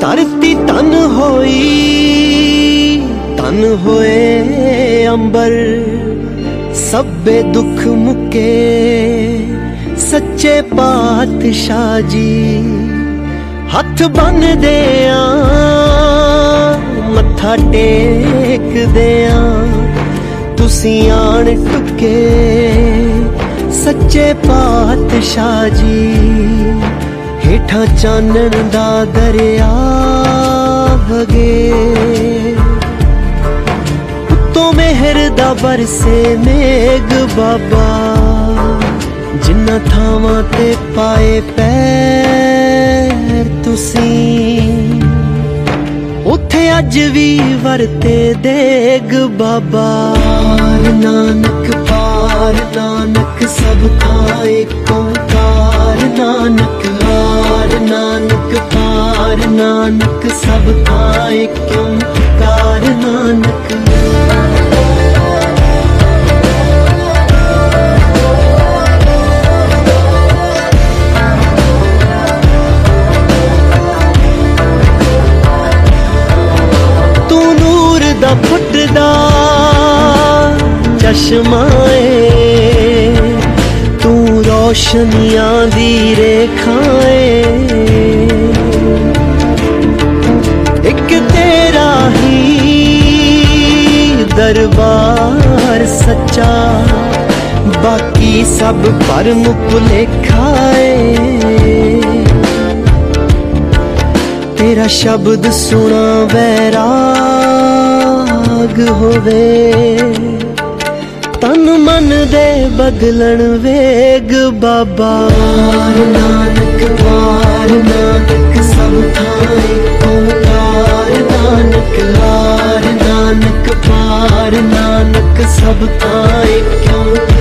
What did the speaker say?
ਧਰਤੀ ਤਨ ਹੋਈ, ਤਨ ਹੋਏ ਅੰਬਰ। ਸਭੇ ਦੁੱਖ ਮੁਕੇ, ਸੱਚੇ ਪਾਤਸ਼ਾਹ ਜੀ। ਹੱਥ ਬੰਨਦੇ ਆ, ਮੱਥਾ ਟੇਕਦੇ ਆ। ਤੁਸੀਂ ਆਣ ਟੁਕੇ ਸੱਚੇ ਪਾਤਸ਼ਾਹ ਜੀ। ਹੇਠਾਂ ਚਾਨਣ ਦਾ ਦਰਿਆ ਵਗੇ। ਉੱਤੋਂ ਮਿਹਰ ਦਾ ਬਰਸੇ ਮੇਗ ਬਾਬਾ। ਜਿੰਨਾ ਥਾਵਾਂ ਤੇ ਪਾਏ ਪੈਰ ਤੁਸੀਂ, ਉੱਥੇ ਅੱਜ ਵੀ ਵਰਤੇ ਦੇਗ ਬਾਬਾ। ਨਾਨਕ ਪਾਰ, ਨਾਨਕ ਸਭ ਥਾਂ ਏਕ ਨਾਨਕ, ਸਭ ਥਾਂ ਏਕ ਓੰਕਾਰ ਨਾਨਕ। ਤੂੰ ਨੂਰ ਦਾ ਫੁੱਟਦਾ ਚਸ਼ਮਾ ਏ। ਤੂੰ ਰੋਸ਼ਨੀਆਂ ਦੀ ਰੇਖਾ ਦਰਬਾਰ ਸੱਚਾ, ਬਾਕੀ ਸਭ ਪਰਮ ਭੁਲੇਖਾ ਏ। ਤੇਰਾ ਸ਼ਬਦ ਸੁਣਾ ਵੈਰਾਗ ਹੋਵੇ, ਤਨ ਮਨ ਦੇ ਬਦਲਣ ਵੇਗ ਬਾਬਾ। ਨਾਨਕ ਵਾਰ सबका एक क्यों